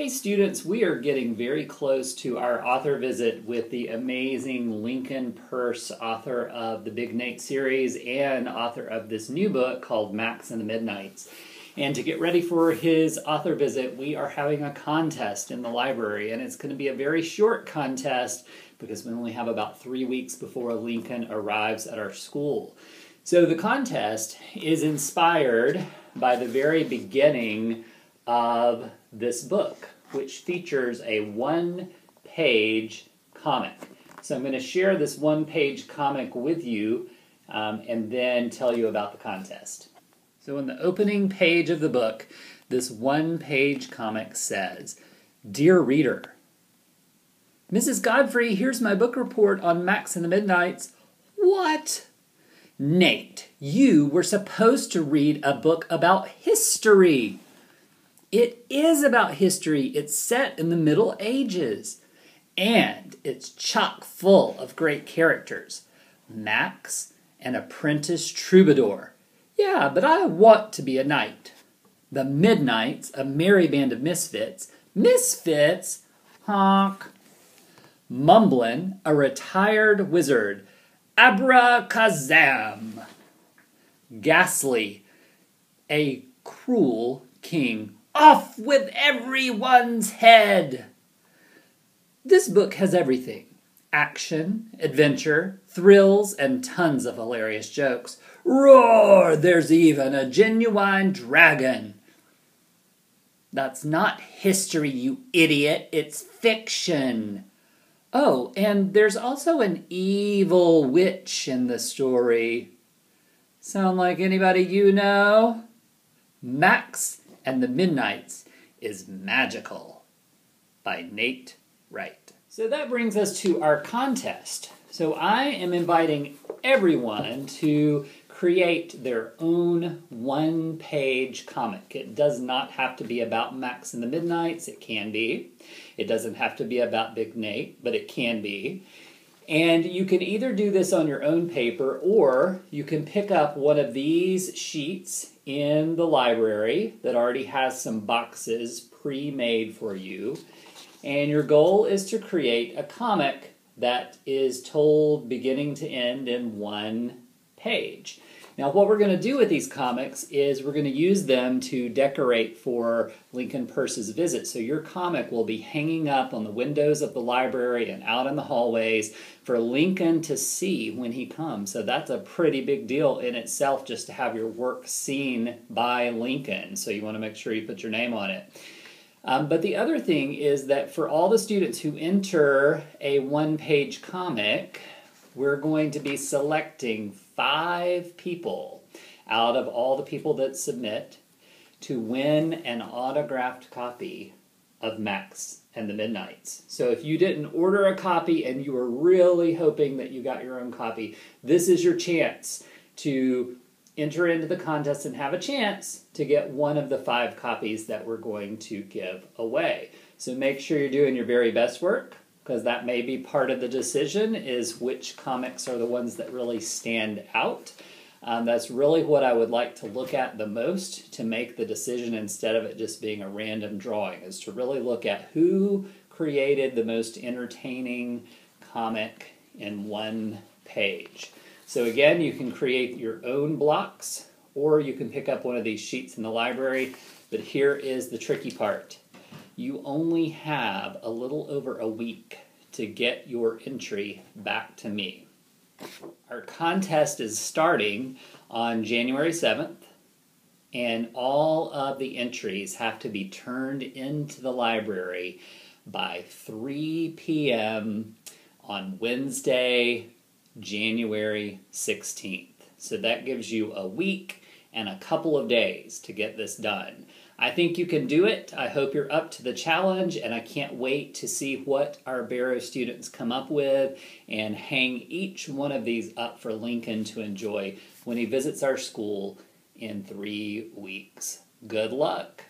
Hey students, we are getting very close to our author visit with the amazing Lincoln Peirce, author of the Big Nate series and author of this new book called Max and the MidKnights. And to get ready for his author visit, we are having a contest in the library, and it's going to be a very short contest because we only have about three weeks before Lincoln arrives at our school. So the contest is inspired by the very beginning of this book, which features a one page comic. So I'm going to share this one page comic with you um, and then tell you about the contest. So, in the opening page of the book, this one page comic says Dear reader, Mrs. Godfrey, here's my book report on Max and the MidKnights. What? Nate, you were supposed to read a book about history. It is about history. It's set in the Middle Ages. And it's chock full of great characters. Max, an apprentice troubadour. Yeah, but I want to be a knight. The MidKnights, a merry band of misfits. Misfits? Honk. Mumblin, a retired wizard. Abracazam. Ghastly, a cruel king off with everyone's head! This book has everything action, adventure, thrills, and tons of hilarious jokes. Roar! There's even a genuine dragon. That's not history, you idiot. It's fiction. Oh, and there's also an evil witch in the story. Sound like anybody you know? Max and the MidKnights is Magical by Nate Wright. So that brings us to our contest. So I am inviting everyone to create their own one page comic. It does not have to be about Max and the MidKnights, it can be. It doesn't have to be about Big Nate, but it can be. And you can either do this on your own paper or you can pick up one of these sheets in the library that already has some boxes pre-made for you. And your goal is to create a comic that is told beginning to end in one page. Now, what we're going to do with these comics is we're going to use them to decorate for Lincoln Peirce's visit. So your comic will be hanging up on the windows of the library and out in the hallways for Lincoln to see when he comes. So that's a pretty big deal in itself just to have your work seen by Lincoln. So you want to make sure you put your name on it. Um, but the other thing is that for all the students who enter a one page comic, we're going to be selecting five people out of all the people that submit to win an autographed copy of Max and the MidKnights. So if you didn't order a copy and you were really hoping that you got your own copy, this is your chance to enter into the contest and have a chance to get one of the five copies that we're going to give away. So make sure you're doing your very best work because that may be part of the decision is which comics are the ones that really stand out. Um, that's really what I would like to look at the most to make the decision instead of it just being a random drawing, is to really look at who created the most entertaining comic in one page. So again, you can create your own blocks or you can pick up one of these sheets in the library, but here is the tricky part you only have a little over a week to get your entry back to me. Our contest is starting on January 7th, and all of the entries have to be turned into the library by 3 p.m. on Wednesday, January 16th. So that gives you a week and a couple of days to get this done. I think you can do it. I hope you're up to the challenge, and I can't wait to see what our Barrow students come up with and hang each one of these up for Lincoln to enjoy when he visits our school in three weeks. Good luck.